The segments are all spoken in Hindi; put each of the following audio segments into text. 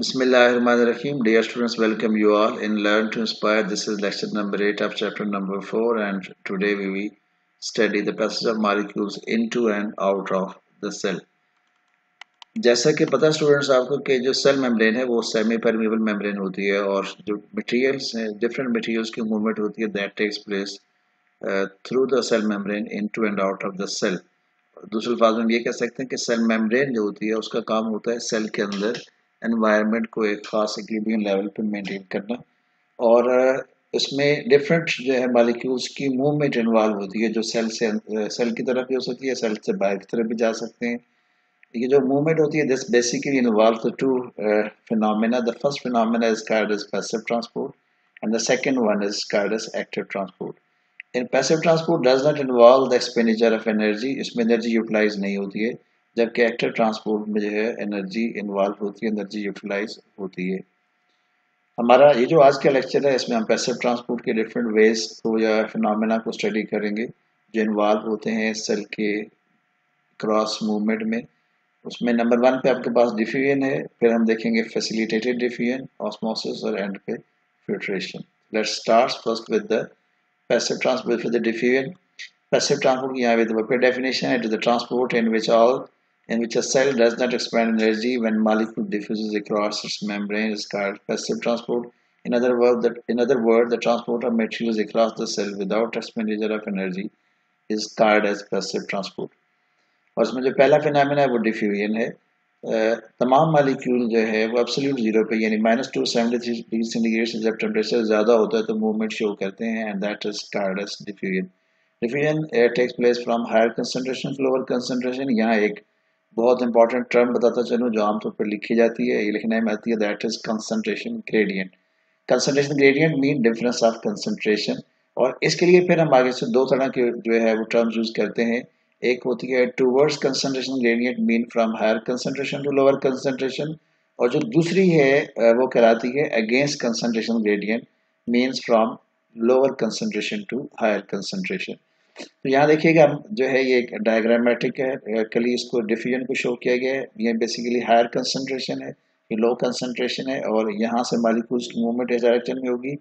Bismillahirrahmanirrahim. Dear students, welcome you all in Learn to Inspire. This is lecture number 8 of chapter number 4 and today we will study the passage of molecules into and out of the cell. जैसा कि पता स्टूडेंट्स आपको कि जो सेल मेम्ब्रेन है वो सेमी परमेबल मेम्ब्रेन होती है और जो मटेरियल्स हैं डिफरेंट मटेरियल्स की मूवमेंट होती है that takes place through the cell membrane into and out of the cell दूसरे अल्फाज में ये कह सकते हैं कि सेल मेम्ब्रेन जो होती है उसका काम होता है सेल के अंदर एनवायरनमेंट को एक ख़ास इक्विलिब्रियम लेवल पे मेंटेन करना। और इसमें डिफरेंट जो है मालिक्यूल्स की मूवमेंट इन्वॉल्व होती है, जो सेल से सेल की तरफ़ भी हो सकती है सेल से बाहर की तरफ़ भी जा सकते हैं। ये जो मूवमेंट होती है this basically involve two phenomena the first phenomena is called as passive transport and the second one is called as active transport in passive transport does not involve the expenditure of energy इसमें एनर्जी यूटिलाइज नहीं होती है। जबकि एक्टिव ट्रांसपोर्ट में जो है एनर्जी इन्वॉल्व होती है एनर्जी यूटिलाइज होती है। हमारा ये जो आज का लेक्चर है, इसमें हम पैसिव ट्रांसपोर्ट के डिफरेंट वेज को या फिनोमेना को स्टडी करेंगे, जो इन्वॉल्व होते हैं सेल के क्रॉस मूवमेंट में। उसमें नंबर वन पे आपके पास डिफ्यूजन है, फिर हम देखेंगे फैसिलिटेटेड डिफ्यूजन ऑस्मोसिस और एंड पे filtration let's start first with the passive transport with the diffusion passive transport की यहाँ पे डेफिनेशन है to the transport in which all in which a cell does not expend energy when molecule diffuses across its membrane is called passive transport. In other words, the, in other words, the transport of materials across the cell without expenditure of energy is called as passive transport. और इसमें जो पहला फिनमिना है वो डिफ्यूजन है तमाम मालिक्यूल जो है वो एब्सोल्यूट जीरो पे यानी minus two seventy three degree centigrade से जब टेम्परेचर ज़्यादा होता है तो मूवमेंट शो करते हैं and that is called as diffusion diffusion takes place from higher concentration to lower concentration यहाँ एक बहुत इंपॉर्टेंट टर्म बताता चलूँ, जो आमतौर पर लिखी जाती है, ये लिखने में आती है that is concentration gradient concentration gradient mean difference of concentration और इसके लिए फिर हम आगे से दो तरह के जो है, वो टर्म्स यूज़ करते हैं। एक होती है towards concentration gradient mean from higher concentration to lower concentration और जो दूसरी है वो कहलाती है against concentration gradient means from lower concentration to higher concentration तो यहाँ देखिएगा जो है ये डायग्रामेटिक है। कली इसको डिफ्यूजन को शो किया गया है। ये बेसिकली हायर कंसंट्रेशन है, ये लो कंसंट्रेशन है और यहाँ से मालिकूल्स की मूवमेंट इस डायरेक्शन में होगी।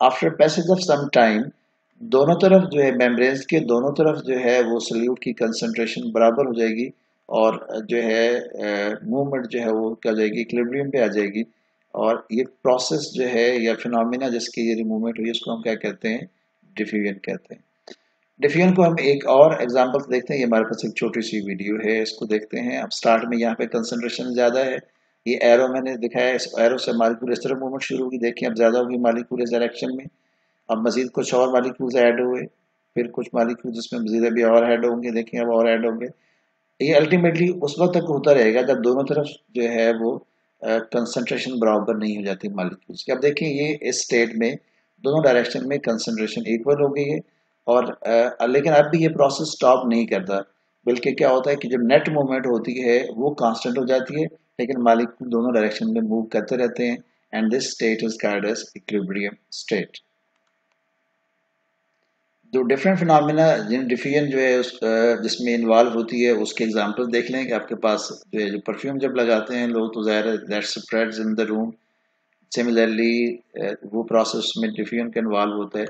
After passage of some time दोनों तरफ़ जो है मेम्ब्रेन्स के दोनों तरफ़ जो है वो सल्यूट की कंसनट्रेशन बराबर हो जाएगी और जो है मूवमेंट जो है वो क्या जाएगी इक्विलिब्रियम पे आ जाएगी। और ये प्रोसेस जो है या फिनोमिना जिसकी ये मूवमेंट हुई उसको हम क्या कहते हैं? डिफ्यूजन कहते हैं। डिफियन को हम एक और एग्ज़ाम्पल देखते हैं। ये हमारे पास एक छोटी सी वीडियो है, इसको देखते हैं। अब स्टार्ट में यहाँ पे कंसंट्रेशन ज़्यादा है। ये एरो मैंने दिखाया इस एरो से मालिकूल इस तरह मूवमेंट शुरू होगी। देखिए, अब ज़्यादा होगी मालिकूल इस डायरेक्शन में। अब मजीद कुछ और मालिकूल ऐड हुए। फिर कुछ मालिकूल जिसमें मजीद अभी और ऐड होंगे। देखिए, अब और ऐड होंगे। ये अल्टीमेटली उस वक्त तक होता रहेगा जब दोनों तरफ़ जो है वो कंसनट्रेशन बराबर नहीं हो जाती मालिकूल की। अब देखिए, ये इस स्टेट में, दोनों डायरेक्शन में कंसनट्रेशन इक्वल हो गई है। और आ, लेकिन अब भी ये प्रोसेस स्टॉप नहीं करता। बल्कि क्या होता है कि जब नेट मूवमेंट होती है वो कांस्टेंट हो जाती है लेकिन मालिक दोनों डायरेक्शन में मूव करते रहते हैं and this state is called as equilibrium state जो डिफरेंट फिनमिना जिन डिफियन जो है जिसमें इन्वॉल्व होती है उसके एग्जांपल देख लें कि आपके पास जो है जो परफ्यूम जब लगाते हैं लोग तो ज़ाहिर that spreads in the room similarly वो प्रोसेस में डिफियन का इन्वॉल्व होता है।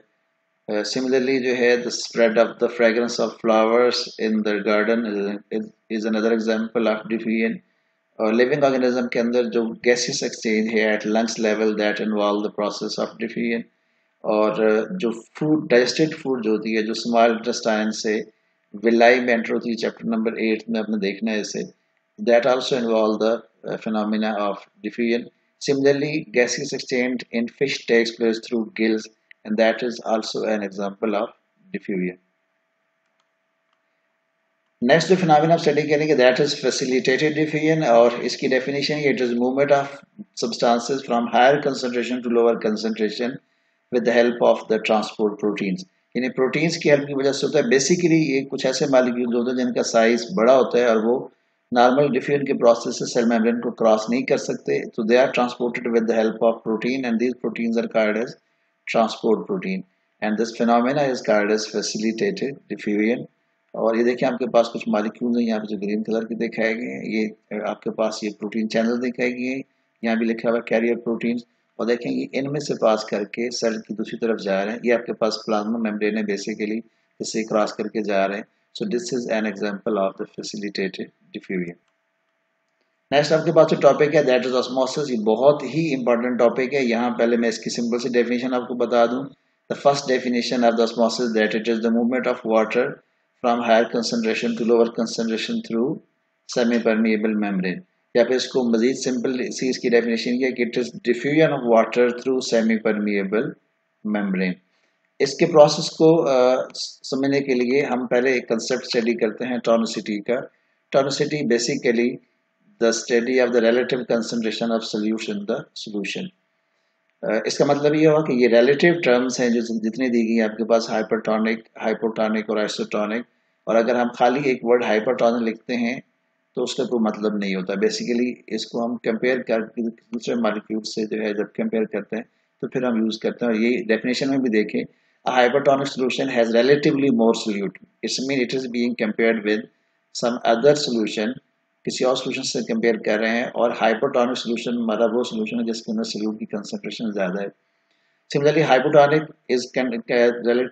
Uh, similarly जो है the spread of the fragrance of flowers in the garden is, is, is another example of diffusion uh, living organism के अंदर जो gaseous exchange है at lungs level that involve the process of diffusion और uh, जो food digested food जो होती है जो small intestine से villi में enter होती है chapter number eight में आपने देखना है इसे that also involve the uh, phenomena of diffusion similarly gaseous exchange in fish takes place through gills and that is also an example of diffusion. Next जो फिनमिना आप स्टडी करेंगे दैट इज़ फैसिलिटेटेड डिफ्यूजन और इसकी definition it is movement of substances from higher concentration to lower concentration with the help of the transport proteins यानी प्रोटीन्स की हेल्प की वजह से होता है बेसिकली ये कुछ ऐसे मालिक्यूल्स होते हैं जिनका साइज़ बड़ा होता है और वो नॉर्मल डिफ्यूजन के प्रोसेस से सेल मेम्ब्रेन को क्रॉस नहीं कर सकते तो they are transported with the help of protein and these proteins are called as transport protein and this phenomena is called as facilitated diffusion और ये देखिए, आपके पास कुछ मालिक्यूल हैं, यहाँ पे जो ग्रीन कलर के दिखाए गए हैं, ये आपके पास ये प्रोटीन चैनल दिखाए गए हैं। यहाँ भी लिखा हुआ है कैरियर प्रोटीन्स और देखेंगे इनमें से पास करके सेल की दूसरी तरफ़ जा रहे हैं। ये आपके पास प्लाज्मा मेम्ब्रेन है बेसिकली इससे क्रॉस करके जा रहे हैं। So this is an example of the facilitated diffusion next आपके पास जो टॉपिक है दैट इज़ ऑस्मोसिस ये बहुत ही इंपॉर्टेंट टॉपिक है। यहाँ पहले मैं इसकी सिंपल सी डेफिनेशन आपको बता दूँ। The first definition of the osmosis that it is the movement of water from higher concentration to lower concentration through semi permeable membrane या फिर इसको मजीद सिंपल सी इसकी डेफिनेशन किया कि it is diffusion of water through semi permeable membrane इसके प्रोसेस को समझने के लिए हम पहले एक कंसेप्ट स्टडी करते हैं टोनोसिटी का। Tonicity basically the study of the relative concentration of solution the solution इसका मतलब ये हुआ कि ये रिलेटिव टर्म्स हैं जो जितनी दी गई आपके पास हाइपरटोनिक हाइपोटोनिक और आइसोटोनिक और अगर हम खाली एक वर्ड हाइपरटोनिक लिखते हैं तो उसका कोई मतलब नहीं होता। बेसिकली इसको हम कंपेयर कर, दूसरे मालिक्यूल से जो है जब कंपेयर करते हैं तो फिर हम यूज़ करते हैं। और ये डेफिनेशन में भी देखें, a hypertonic solution has relatively more solute. It's mean it is being with some other solution किसी और सोल्यूशन से कंपेयर कर रहे हैं और हाइपोटोनिक सोल्यूशन हमारा वो सोल्यूशन है जिसके अंदर सोल्यूट की कंसंट्रेशन ज़्यादा है। Hypotonic is can,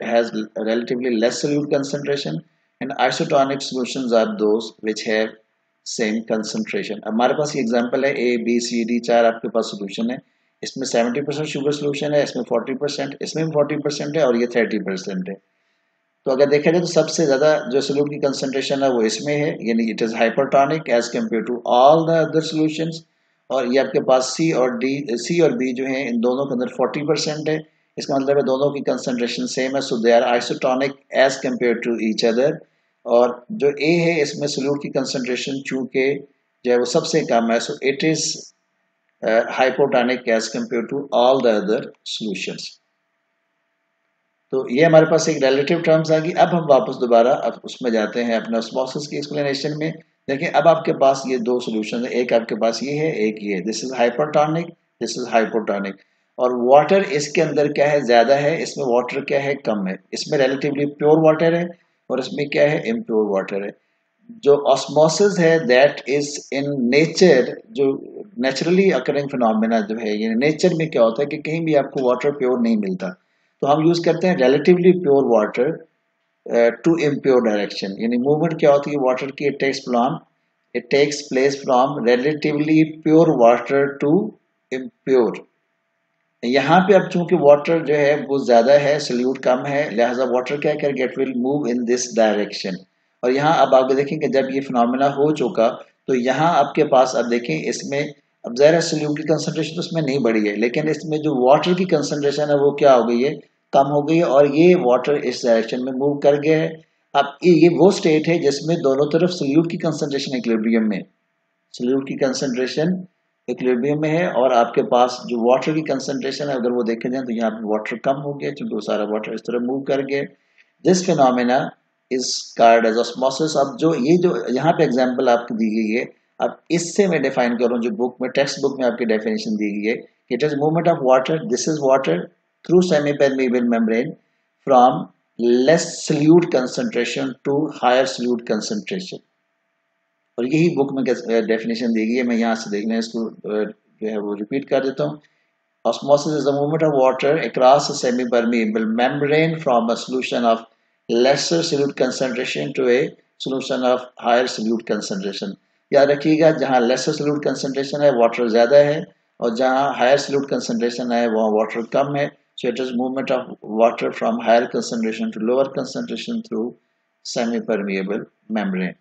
has relatively less solute concentration and isotonic solutions are those which have same concentration हमारे पास ये एग्जांपल है ए बी सी डी चार आपके पास सोल्यूशन है। इसमें सेवेंटी परसेंट शुगर सोल्यूशन है इसमें फोर्टी परसेंट इसमें भी फोर्टी परसेंट है और ये थर्टी परसेंट है। तो अगर देखा जाए तो सबसे ज़्यादा जो सोल्यूट की कंसंट्रेशन है वो इसमें है, यानी it is hypertonic as compare to all the other solution और ये आपके पास सी और डी सी और बी जो है, इन दोनों के अंदर फोर्टी परसेंट है। इसका मतलब है दोनों की कंसंट्रेशन सेम है so they are isotonic as compare to each other और जो ए है, इसमें सोल्यूट की कंसंट्रेशन चूँकि जो है वो सबसे कम है so it is hypotonic as compare to all the other solutions तो ये हमारे पास एक रिलेटिव टर्म्स आ गई। अब हम वापस दोबारा, अब उसमें जाते हैं अपने ऑस्मोसिस की एक्सप्लेनेशन में। देखिए, अब आपके पास ये दो सॉल्यूशन है। एक आपके पास ये है, एक ये। This is hypertonic this is hypotonic और वाटर इसके अंदर क्या है? ज़्यादा है। इसमें वाटर क्या है? कम है। इसमें रिलेटिवली प्योर वाटर है और इसमें क्या है? इम्प्योर वाटर है। जो ऑस्मोसिस है दैट इज़ इन नेचर जो नेचुरली अकरिंग फिनोमिना जो है, ये नेचर में क्या होता है कि कहीं भी आपको वाटर प्योर नहीं मिलता। तो हम यूज़ करते हैं relatively pure water to impure direction यानी मूवमेंट क्या होती है? वाटर की takes from it takes place from relatively pure water to impure यहाँ पे अब चूँकि वाटर जो है, वो ज़्यादा है सल्यूट कम है, लिहाजा वाटर क्या करेगा it will move in this direction और यहाँ अब आप देखेंगे जब ये फिनोमिना हो चुका तो यहाँ आपके पास अब देखें, इसमें अब ज़ाहिर सल्यूट की कंसनट्रेशन तो इसमें नहीं बढ़ी है, लेकिन इसमें जो वाटर की कंसनट्रेशन है वो क्या हो गई है? कम हो गई है और ये वाटर इस डायरेक्शन में मूव कर गया है। अब ये वो स्टेट है जिसमें दोनों तरफ़ सल्यूट की कंसनट्रेशन इक्विलिब्रियम में। सल्यूट की कंसनट्रेशन इक्विलिब्रियम में है और आपके पास जो वाटर की कंसनट्रेशन है, अगर वो देखे जाए तो यहाँ पे वाटर कम हो गया क्योंकि वो सारा वाटर इस तरह मूव कर गया। This phenomena is called as osmosis अब जो, ये जो, यहाँ पे एग्ज़ाम्पल आपको दी गई है अब इससे मैं डिफाइन करूँ जो बुक में टेक्स्ट बुक में आपकी डेफिनेशन दी गई है it is movement of water this is water through semipermeable membrane from less solute concentration to higher solute concentration और यही बुक में डेफिनेशन दी गई है, मैं यहाँ से देखने इसको जो है वो रिपीट कर देता हूँ। Osmosis is the movement of water across a semi-permeable membrane from a solution of lesser solute concentration to a solution of higher solute concentration. याद रखिएगा, जहाँ लेसर सोल्यूट कंसेंट्रेशन है वाटर ज़्यादा है, और जहाँ हायर सोल्यूट कंसेंट्रेशन है, वहाँ वाटर कम है। So it is movement of water from higher concentration to lower concentration through semi permeable membrane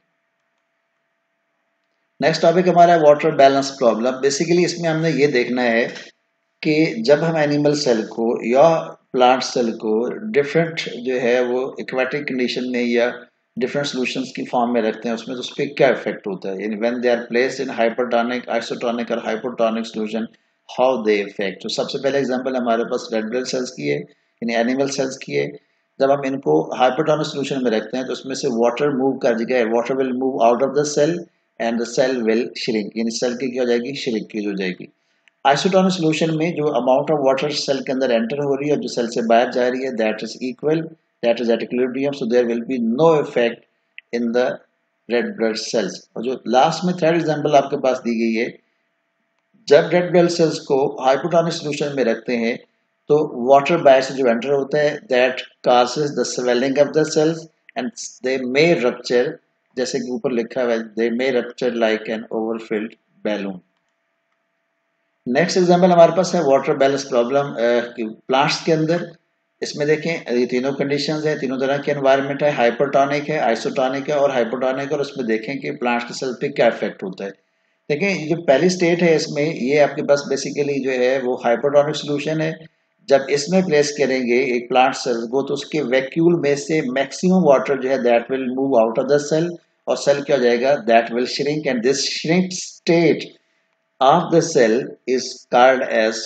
next topic हमारा है वाटर बैलेंस प्रॉब्लम बेसिकली इसमें हमने ये देखना है कि जब हम एनिमल सेल को या प्लांट सेल को डिफरेंट जो है वो इक्वेटिक कंडीशन में या डिफरेंट सॉल्यूशंस की फॉर्म में रखते हैं, उसमें तो उस पर क्या इफ़ेक्ट होता है? यानी they are placed in hypertonic isotonic और hypotonic solution how they effect तो सबसे पहले एग्ज़ाम्पल हमारे पास रेड ब्लड सेल्स की है, यानी एनिमल सेल्स की है। जब हम इनको हाइपरटोनिक सॉल्यूशन में रखते हैं तो उसमें से वाटर मूव कर जगह water will move out of the cell and the cell will shrink यानी सेल की क्या हो जाएगी? श्रिंकेज हो जाएगी। आइसोटॉनिक सोल्यूशन में जो अमाउंट ऑफ़ वाटर सेल के अंदर एंटर हो रही है जो सेल से बाहर जा रही है that is equal that is at equilibrium so there will be no effect in the red blood cells और जो लास्ट में थर्ड एग्जांपल आपके पास दी गई है, जब रेड ब्लड सेल्स को हाइपोटोनिक सोल्यूशन में रखते हैं तो वाटर बाहर जो एंटर होता है that causes the swelling of the cells and they may rupture जैसे कि ऊपर लिखा हुआ है they may rupture like an overfilled balloon next example हमारे पास है वाटर बैलेंस प्रॉब्लम प्लांट्स के अंदर इसमें देखें, ये तीनों कंडीशंस है, तीनों तरह के एनवायरनमेंट है हाइपोटोनिक है आइसोटोनिक है और हाइपोटोनिक और उसमें देखें कि प्लांट्स के सेल पे क्या इफ़ेक्ट होता है। देखें जो पहली स्टेट है इसमें, ये आपके पास बेसिकली जो है, वो हाइपोटोनिक सोल्यूशन है। जब इसमें प्लेस करेंगे एक प्लांट सेल को तो उसके वैक्यूल में से मैक्सिमम वाटर जो है that will move out of the cell और सेल क्या हो जाएगा? That will shrink and this shrink state of the cell is called as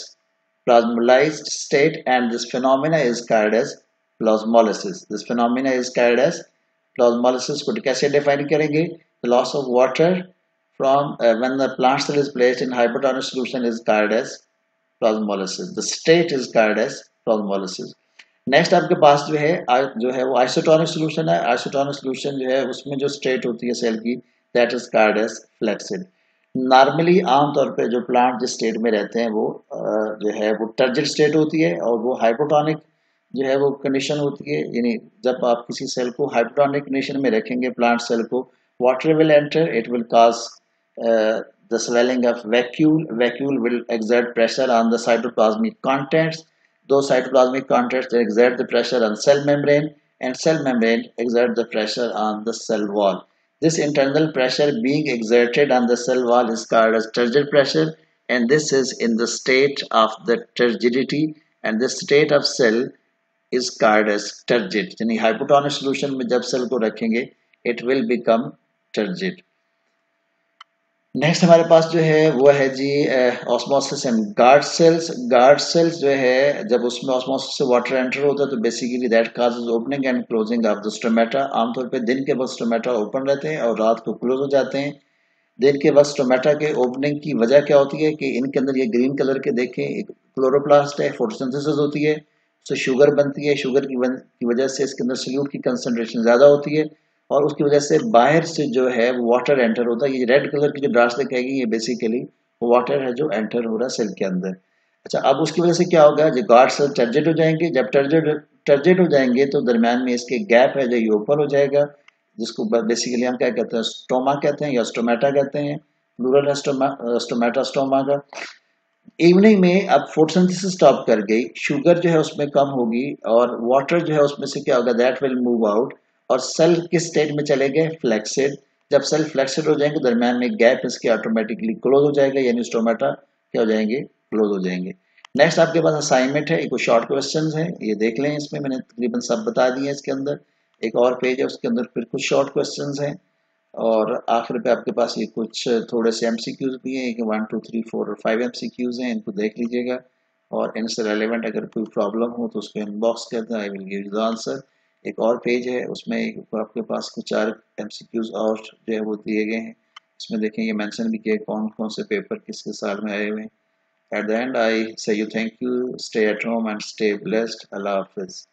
plasmolized state and this phenomena is called as plasmolysis. This phenomena is called as plasmolysis. को कैसे define करेंगे? The loss of water from uh, when the plant cell is placed in hypotonic solution is called as plasmolysis. The state is called as plasmolysis. Next आपके पास जो है जो है वो आइसोटोनिक सोल्यूशन है आइसोटोनिक सोल्यूशन जो है उसमें जो स्टेट होती है सेल की that is called as flaccid normally आमतौर पे जो प्लांट जिस स्टेट में रहते हैं, वो जो है, वो टर्जिड स्टेट होती है और वो हाइपोटॉनिक जो है, वो कंडीशन होती है। यानी जब आप किसी सेल को हाइपोटॉनिक कंडीशन में रखेंगे प्लांट सेल को water will enter it will cause the swelling of vacuole vacuole will exert pressure on the cytoplasmic contents though cytoplasmic contents exert the pressure on cell membrane and cell membrane exert the pressure on the cell wall This internal pressure being exerted on the cell wall is called as turgid pressure and this is in the state of the turgidity and the state of cell is called as turgid. यानी hypotonic solution में जब cell को रखेंगे it will become turgid. Next हमारे पास जो है, वो है जी osmosis and guard cells guard cells जो है, जब उसमें ऑस्मोसिस से वाटर एंटर होता है तो basically that causes opening and closing of the stomata आमतौर पे दिन के वक्त स्टोमेटा ओपन रहते हैं और रात को क्लोज हो जाते हैं। दिन के वक्त स्टोमेटा के ओपनिंग की वजह क्या होती है कि इनके अंदर ये ग्रीन कलर के देखें, एक क्लोरोप्लास्ट है फोटोसिंथेसिस होती है। तो शुगर बनती है शुगर की वजह से इसके अंदर सल्यूट की कंसनट्रेशन ज़्यादा होती है। और उसकी वजह से बाहर से जो है वाटर एंटर होता है। ये रेड कलर की जो ड्रास दिखाएगी, ये बेसिकली वाटर है जो एंटर हो रहा है सेल के अंदर। अच्छा अब उसकी वजह से क्या होगा? जो गार्ड सेल टर्जेट हो जाएँगे। जब टर्जेट टर्जेट हो जाएँगे तो दरमियान में इसके गैप है जो ये ओपन हो जाएगा, जिसको बेसिकली हम क्या कहते हैं? स्टोमा कहते हैं या स्टोमेटा कहते हैं। प्लूरल स्टोमेटा स्टोमा का। इवनिंग में अब फोटोसिंथेसिस स्टॉप कर गई। शुगर जो है उसमें कम होगी और वाटर जो है उसमें से क्या होगा? दैट विल मूव आउट और सेल किस स्टेट में चले गए? फ्लेक्सिड जब सेल फ्लेक्सिड हो जाएँगे, दरमियान में गैप इसके ऑटोमेटिकली क्लोज हो जाएगा, यानी स्टोमेटा क्या हो जाएँगे? क्लोज हो जाएँगे. नेक्स्ट आपके पास असाइनमेंट है, एक शॉर्ट क्वेश्चन है, ये देख लें इसमें, मैंने तकरीबन सब बता दिए इसके अंदर. एक और पेज है, उसके अंदर फिर कुछ शॉर्ट क्वेश्चन हैं. और आखिर पे आपके पास ये कुछ थोड़े से एमसीक्यूज भी हैं कि वन टू थ्री फोर और फाइव एमसीक्यूज हैं, इनको देख लीजिएगा. और इनसे रेलिवेंट अगर कोई प्रॉब्लम हो तो उसको इनबॉक्स कर दें I will give the answer एक और पेज है, उसमें आपके पास कुछ चार एम और जो है वो दिए गए हैं। इसमें देखें, ये मेंशन भी किया कौन कौन से पेपर किसके साल में आए हुए हैं। Eight the end I say you thank you stay at home and stay blessed अल्लाह हाफिज़